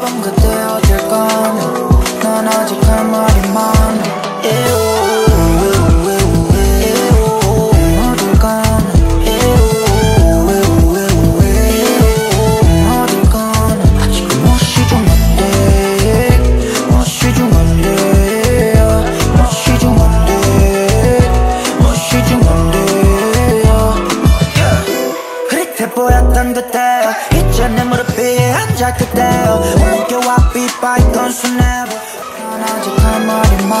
예쁜 그대 어딜 가면 난 아직 할 말이 많아. 어딜 가면 그때 이제 내 무릎 위에 앉아 그대여 올겨와 빛바이던 수뇌부 난 아직 할 말이 많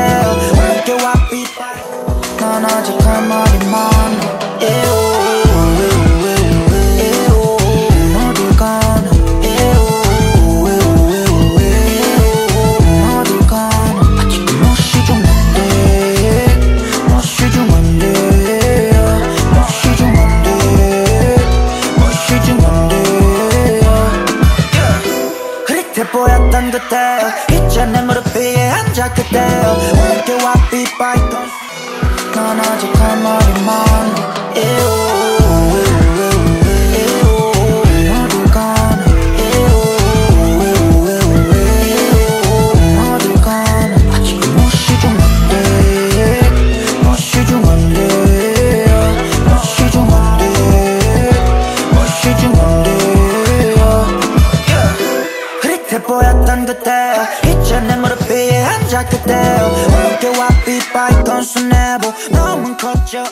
tell 보였던 그때. 있잖아 down. Make your wife be bite. No, no, just come on, you're. 그대로 함께 와 빛바이 건수내보 너무 커져